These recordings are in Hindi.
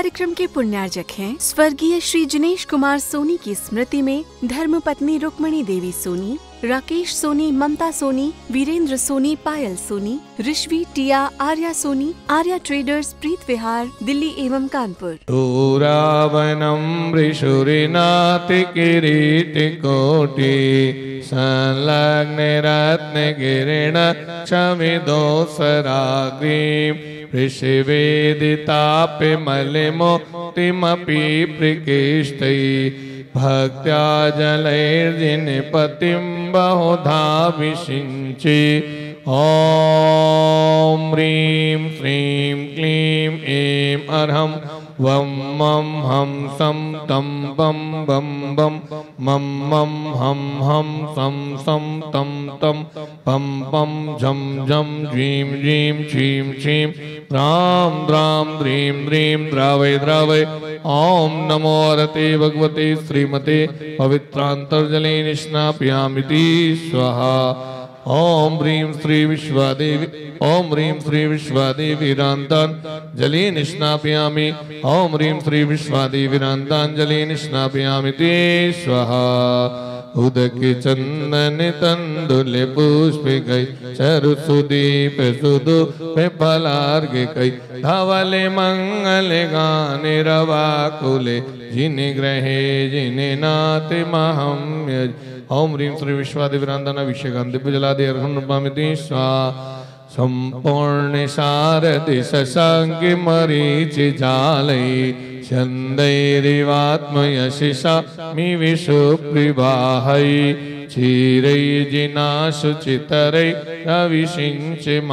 कार्यक्रम के पुण्यार्जक हैं स्वर्गीय श्री जिनेश कुमार सोनी की स्मृति में धर्मपत्नी रुक्मणी देवी सोनी राकेश सोनी, ममता सोनी, वीरेंद्र सोनी, पायल सोनी ऋषि टिया, आर्या सोनी, आर्या ट्रेडर्स प्रीत विहार, दिल्ली एवं कानपुर। दूरावनं वृषुरिनातिकिरीटिकोटि संलग्निरत्नगिरिण क्षमिदोसराग्रीं ऋषिवेदितापि मलिमुक्तिमपि प्रकृष्टै भक्त्या जलैर्जिनपतिं बहुधा विषिञ्चि ॐ ह्रीं श्रीं क्लीं ऐं अर्हं वं मं हं सं तं बं बं बं मं मं हं हं सं सं तं तं पं पं झं झं ज्वीं ज्वीं क्षीं क्षीं द्रां द्रां द्रीं द्रीं द्रावय द्रावय ॐ नमो रते भगवते श्रीमते पवित्रान्तर्जले निष्णापयामिति स्वाहा। ॐ ह्रीं श्री विश्वादेवी ॐ ह्रीं श्री विश्वादेवीरान्तान् जले निष्णापयामि। ॐ ह्रीं श्री विश्वादेवीरान्ताञ्जलि निष्णापयामि। ते स्वाहा, उदक चंदन तंदुल पुष्प गई, चरु सुदीप सुदु पे कई धवले मंगल गाने रवा कुले जिन ग्रहे जिन नाथ महम्य ओम ह्रीं श्री विश्वादिवरांदन अभिषेकां दिव्य जलादि अर्घं नमामि स्वा संपूर्ण शारदि शशांक मरीच जालय छन्दैरिवात्मयशिषा मि विषुप्रिवाहै। क्षीरैर्जिनाशुचितरै रविषिञ्चमानां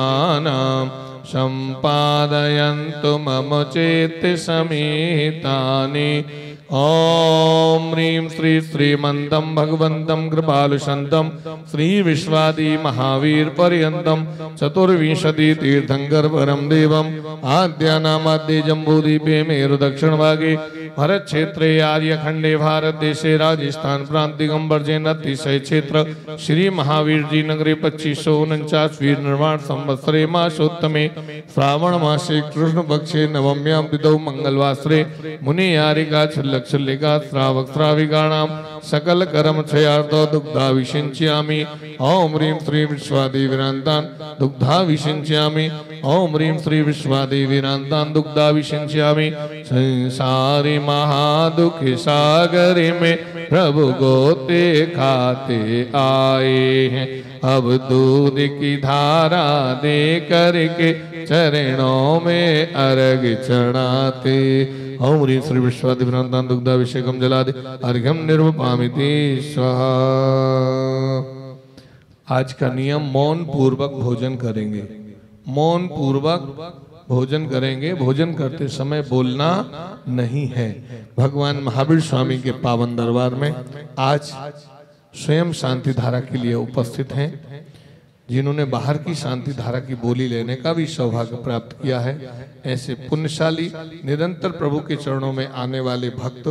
सम्पादयन्तु मम चेत्तसमेतानि ॐ ह्रीं श्री श्रीमन्तं भगवन्तं श्री विश्वादि महावीर पर्यन्तं चतुर्विंशति तीर्थङ्करपरं देवम् आद्यानामाद्ये जम्बूदीपे मेरुदक्षिणभागे भरतक्षेत्रे आर्यखण्डे भारतदेशे राजस्थान, प्रांत दिगंबर जैन अतिशय क्षेत्र, श्री महावीर जी नगरे, पच्चीस सौ उनचासवीं निर्माण संवत्सरे, मासोत्तमे, श्रावण मासे, कृष्ण पक्षे नवम्यां तिथौ मंगलवासरे, मुनि यारिका छल्लक्षल्लिका श्रावक श्राविकाणां, सकल कर्म क्षयार्थो दुग्धा विषिञ्च्यामि ॐ ह्रीं श्री विश्वादेवीरान्तान् दुग्धा विषिञ्च्यामि ॐ ह्रीं श्री विश्वादेवीरान्तान् दुग्धा विषिञ्च्यामि संसारि महादुखी सागर में प्रभु गोते खाते आए हैं। अब दूध की धारा दे करके चरणों में अर्घ चढ़ाते। ओम ह्रीं श्री विश्वादिभ्रांतां दुग्धाभिषेकम जलादि। अर्घ्यम निर्वपामिति आज का नियम मौन पूर्वक भोजन करेंगे। मौन पूर्वक भोजन करेंगे। भोजन करते समय बोलना नहीं है। भगवान महावीर स्वामी के पावन दरबार में आज स्वयं शांति धारा के लिए उपस्थित हैं। जिन्होंने बाहर की शांति धारा की बोली लेने का भी सौभाग्य प्राप्त किया है। ऐसे पुण्यशाली, निरंतर प्रभु के चरणों में आने वाले भक्त,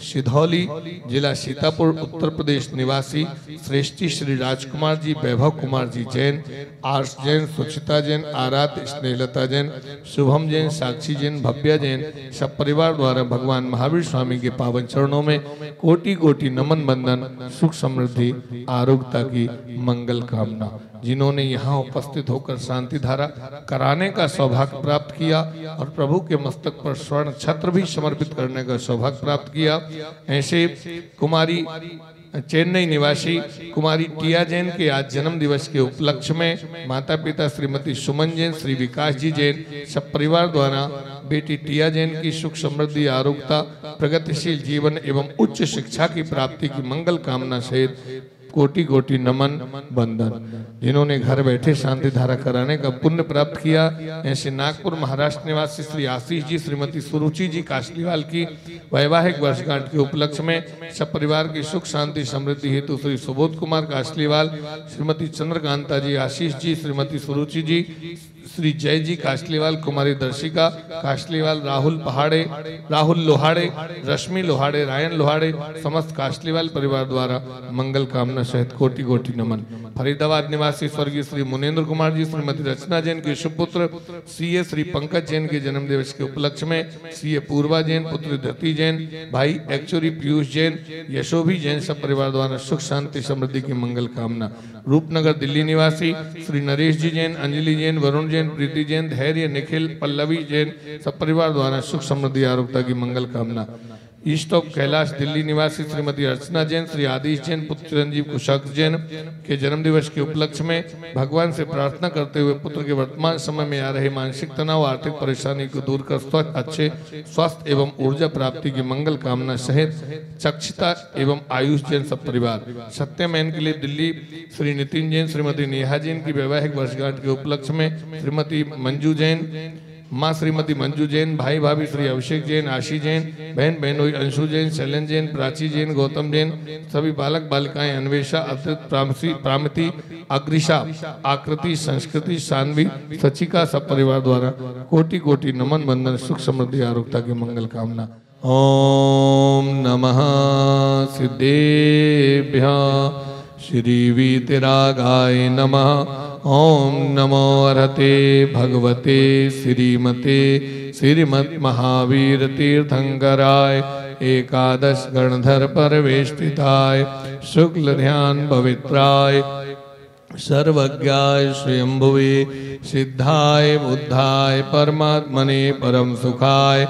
सिधौली जिला सीतापुर, उत्तर प्रदेश निवासी श्रेष्ठी श्री राजकुमार जी, वैभव कुमार जी जैन, आर्ष जैन सुचिता जैन आराध स्नेहलता जैन, शुभम जैन, साक्षी जैन, भव्य जैन, सब परिवार द्वारा भगवान महावीर स्वामी के पावन चरणों में कोटि कोटि नमन बंधन सुख समृद्धि, आरोग्यता की मंगल कामना। जिन्होंने यहाँ उपस्थित होकर शांति धारा कराने का सौभाग्य प्राप्त किया और प्रभु के मस्तक पर स्वर्ण छत्र भी समर्पित करने का सौभाग्य प्राप्त किया। ऐसे कुमारी, चेन्नई निवासी कुमारी टिया जैन के आज जन्म दिवस के उपलक्ष्य में माता पिता श्रीमती सुमन जैन, श्री विकास जी जैन सब परिवार द्वारा बेटी टिया जैन की सुख समृद्धि, आरोग्यता, प्रगतिशील जीवन एवं उच्च शिक्षा की प्राप्ति की मंगल कामना सहित कोटि कोटि नमन बंधन जिन्होंने घर बैठे शांति धारा कराने का पुण्य प्राप्त किया, ऐसे नागपुर महाराष्ट्र निवासी श्री आशीष जी श्रीमती सुरुचि जी काशलीवाल की वैवाहिक वर्षगांठ के उपलक्ष्य में सब परिवार की सुख, शांति, समृद्धि हेतु श्री सुबोध कुमार काशलीवाल श्रीमती चंद्रकांता जी आशीष जी श्रीमती सुरुचि जी श्री जय जी काशलीवाल कुमारी दर्शिका काशलीवाल राहुल पहाड़े, राहुल लोहाड़े, रश्मि लोहाड़े, रायन लोहाड़े, समस्त काशलीवाल परिवार द्वारा मंगल कामना सहित कोटि कोटि नमन। फरीदाबाद निवासी स्वर्गीय श्री मुनेन्द्र कुमार जी, श्रीमती रचना जैन के सुपुत्र सी ए श्री पंकज जैन के जन्म दिवस के उपलक्ष्य में सी ए पूर्वा जैन, पुत्र धृति जैन, भाई एक्चुरी पीयूष जैन, यशोभी जैन, सब परिवार द्वारा सुख, शांति, समृद्धि की मंगल कामना। रूपनगर दिल्ली निवासी श्री नरेश जी जैन, अंजलि जैन, वरुण जैन, प्रीति जैन, धैर्य, निखिल, पल्लवी जैन, सब परिवार द्वारा सुख, समृद्धि, आरोग्यता की मंगल कामना। ईस्ट ऑफ़ कैलाश दिल्ली निवासी श्रीमती अर्चना जैन, श्री आदिश जैन, पुत्र चिरंजीव कुशक जैन के जन्म दिवस के उपलक्ष्य में भगवान से प्रार्थना करते हुए पुत्र के वर्तमान समय में आ रहे मानसिक तनाव, आर्थिक परेशानी को दूर कर स्वस्थ, अच्छे स्वास्थ्य एवं ऊर्जा प्राप्ति की मंगल कामना सहित चक्षता एवं आयुष जैन सब परिवार। सत्यमैन के लिए दिल्ली श्री नितिन जैन, श्रीमती नेहा जैन की वैवाहिक वर्षगांठ के उपलक्ष्य में श्रीमती मंजू जैन माँ श्रीमती मंजू जैन, भाई भाभी श्री अभिषेक जैन, आशी जैन, बहन बहनोई अंशु जैन, शैलन जैन, प्राची जैन, गौतम जैन, सभी बालक बालिकाएँ, अन्वेषा प्रामति, अग्रिशा, आकृति, संस्कृति, सान्वी, सचिका, सब परिवार द्वारा कोटि कोटि नमन बंदन सुख समृद्धि, आरोग्यता की मंगल कामना। ओम नमः सिद्धेभ्य। श्री वीतरागाय नमः। ओम नमो अर्हते भगवते श्रीमते श्रीमद महावीर तीर्थंकराय एकादश गणधर परवेष्टिताय शुक्ल ध्यान पवित्राय सर्वज्ञाय स्वयंभुवे सिद्धाय बुद्धाय परमात्मने परम सुखाय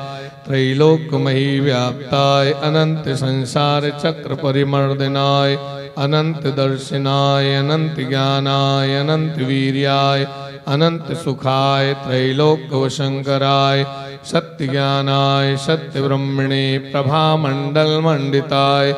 त्रैलोक्यमयी व्याप्ताय अनंत संसार चक्र परिमर्दनाय अनंत दर्शनाय, अनंत ज्ञानाय, अनंत वीर्याय, अनंत सुखाय त्रैलोक्यवशंकराय सत्य ज्ञानाय सत्य ब्रह्मणे प्रभा मंडल मंडिताय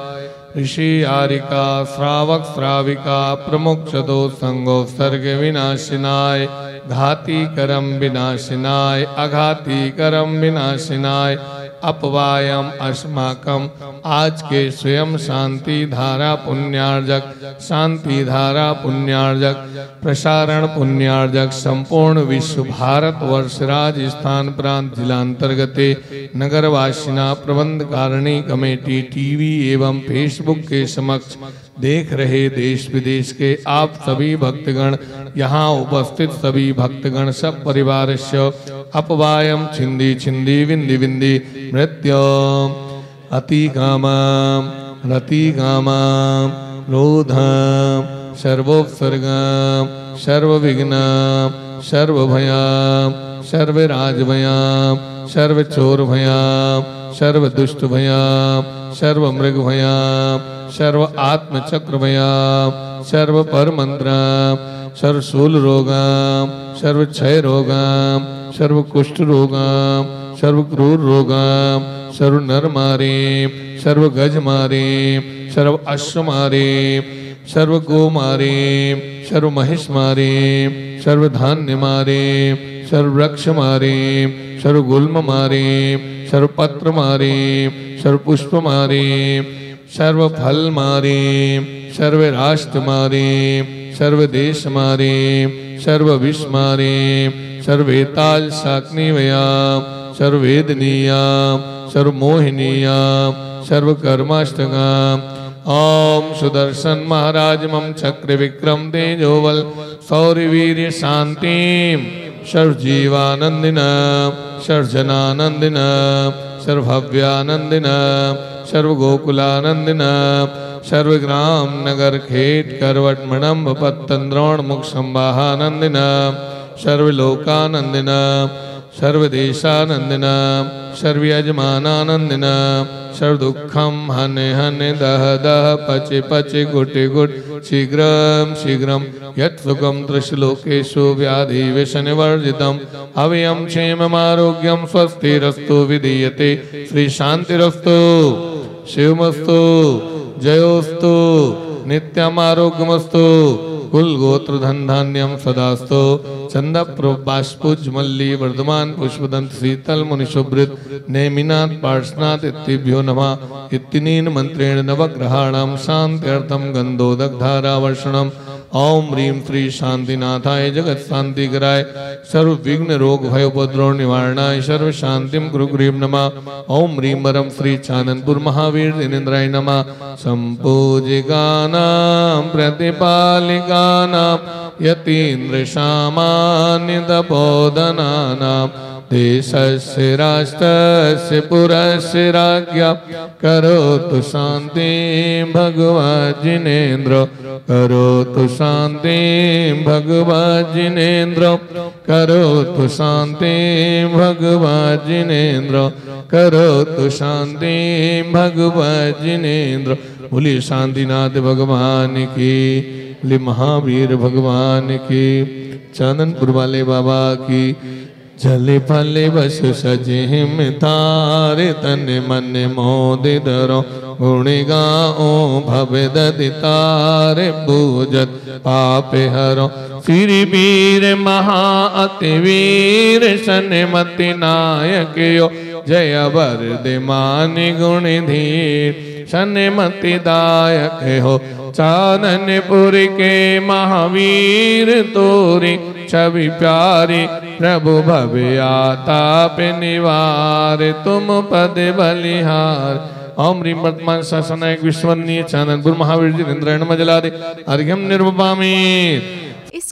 ऋषि आरिका, श्रावक श्राविका, प्रमुख चतो संगोत्सर्ग विनाशिनाय घाती करम विनाशिनाय अघाती करम विनाशिनाय अपवायम अस्माकम। आज के स्वयं शांति धारा पुण्यार्जक, शांति धारा पुण्यार्जक, प्रसारण पुण्यार्जक, संपूर्ण विश्व भारत वर्ष राजस्थान प्रांत जिलांतर्गते नगरवासिना, प्रबंध कारिणी कमेटी, टीवी एवं फेसबुक के समक्ष देख रहे देश विदेश के आप सभी भक्तगण, यहाँ उपस्थित सभी भक्तगण, सब परिवार अपवायम छिंदी छिंदी विंदी विंदी मृत्यु अति कामाम रति कामाम रोधम, सर्वोपसर्गम, सर्वविघ्नम, सर्वभयाम, सर्वराजभयाम, सर्वचोरभयाम, सर्वदुष्टभयाम, सर्वमृगभयाम सर्व आत्मचक्रभयाम सर्व परमंत्राम सर्वशूल रोगाम सर्व क्षय रोगाम सर्व कुष्ठ रोगाम सर्व क्रूर रोगाम सर्व नर मारे सर्व गज मारे सर्व अश्व मारे सर्व गो मारे सर्व महिष मारे सर्व धान्य मारे सर्व वृक्ष मारे सर्व गुल्म मारे सर्व पत्र मारे सर्व पुष्प मारे सर्व फल मारे सर्व राष्ट्र मारे सर्व देश मारे सर्व विश्व मारे सर्वेताल शाक्निवयाम सर्वेदनीयाम सर्वमोहिनीयाम सर्वकर्माष्टकाम ओम सुदर्शन महाराज, मम चक्र विक्रम तेजोवल सौरवीर शांति सर्वजीवानंदिन, सर्वजनानंदिन, सर्वभव्यानंदिन सर्वगोकुलानंदिन सर्वग्राम नगर खेत करवट मणम्ब पत्तंद्रोण मुख संवाहानंदिन सर्वलोकानंदिन सर्वदेशानंदिन सर्वयजमानानंदिन सर्वदुःखम हने हने दह दह पचे पचे गुटे गुट शीघ्रम शीघ्रम यत् सुखम त्रिशलोकेषु व्याधि विषनिवर्जितम। अवयम क्षेममारोग्यम स्वस्तिरस्तु श्री शांतिरस्तु शिवमस्तु। जयोस्तु। नित्यमारोग्यमस्तु। कुल गोत्र धन धान्यम सदास्तो। चंद बाष्पुजमल्ली वर्धमान पुष्पदंत शीतल मुनिशुभृत नेमिनाथ पार्षनाथ इतिभ्यो नमा। इत्तिनीन मंत्रेण नवग्रहाणां शान्त्यर्थं गन्धोदकधारावर्षणम् ओम ह्रीम श्री शांतिनाथाय जगत शांति कराय सर्व विघ्न रोग भय उपद्रव निवारणाय सर्व शांतिम गुरु ग्रीव नमः। ओम ह्रीम वरम श्री चाननपुर महावीर दिनेन्द्राय नमः। संपूजिकानां प्रतिपालिकानां यतीन्द्र सामान्य तपोधनानां देशस्य राष्ट्रस्य पुरस्य राज्ञा करोतु शान्ति भगवज्जिनेन्द्र करोतु शान्ति भगवज्जिनेन्द्र करोतु शान्ति भगवज्जिनेन्द्र करोतु शान्ति भगवज्जिनेन्द्र बोलिए, शांतिनाथ भगवान की बोले महावीर भगवान की, चांदनपुर वाले बाबा की जले फले बस सजे हिम तारे, तन मन मोदि दरो गुण गाओ भव ददि तारे, पूजत पाप हरो। फिर वीर महा अति वीर, सन मति नायक यो। जय वर मानि गुण धीर, सन मति दायक हो। चाननपुर के महावीर तोरी, छवि प्यारी, प्रभु भव्याताप निवार, तुम पद बलिहार। ओम वर्तमान वर्तमान शासनायक विश्वनीय चानन गुरु महावीर जी, इंद्रायण मजला दे अर्घ्यम निर्वपामी। इस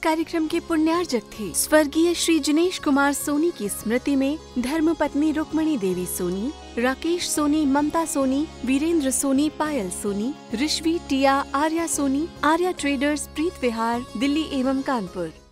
कार्यक्रम के पुण्यार्जक थे। स्वर्गीय श्री जिनेश कुमार सोनी की स्मृति में धर्म पत्नी रुक्मणी देवी सोनी, राकेश सोनी, ममता सोनी, वीरेंद्र सोनी, पायल सोनी ऋषि टिया, आर्या सोनी, आर्या ट्रेडर्स प्रीत विहार, दिल्ली एवं कानपुर।